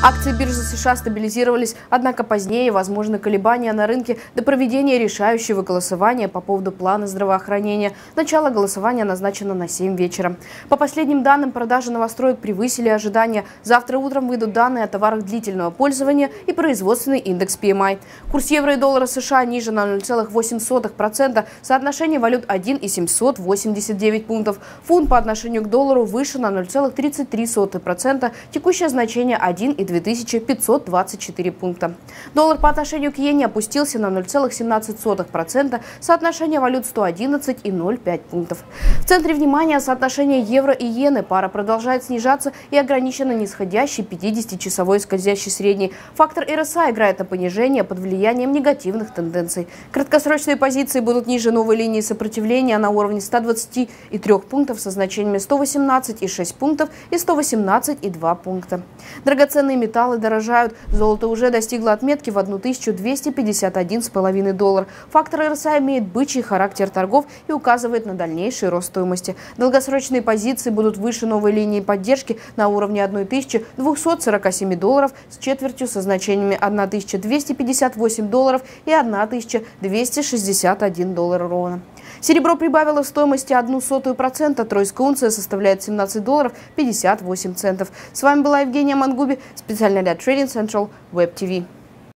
Акции биржи США стабилизировались, однако позднее возможны колебания на рынке до проведения решающего голосования по поводу плана здравоохранения. Начало голосования назначено на 7 вечера. По последним данным, продажи новостроек превысили ожидания. Завтра утром выйдут данные о товарах длительного пользования и производственный индекс PMI. Курс евро и доллара США ниже на 0,08%, соотношение валют 1,789 пунктов. Фунт по отношению к доллару выше на 0,33%, текущее значение 1,2%. 2524 пункта. Доллар по отношению к иене опустился на 0,17%, соотношение валют 111,05 пунктов. В центре внимания соотношение евро и иены. Пара продолжает снижаться и ограничена нисходящей 50-часовой скользящей средней. Фактор РСА играет на понижение под влиянием негативных тенденций. Краткосрочные позиции будут ниже новой линии сопротивления на уровне 123 пунктов со значениями 118,6 пунктов и 118,2 пункта. Драгоценные металлы дорожают. Золото уже достигло отметки в 1251,5 доллар. Фактор РСА имеет бычий характер торгов и указывает на дальнейший рост стоимости. Долгосрочные позиции будут выше новой линии поддержки на уровне 1247 долларов с четвертью со значениями 1258 долларов и 1261 доллар ровно. Серебро прибавило в стоимости одну сотую процента. Тройская унция составляет 17 долларов 58 центов. С вами была Евгения Мангуби, специально для Trading Central Web TV.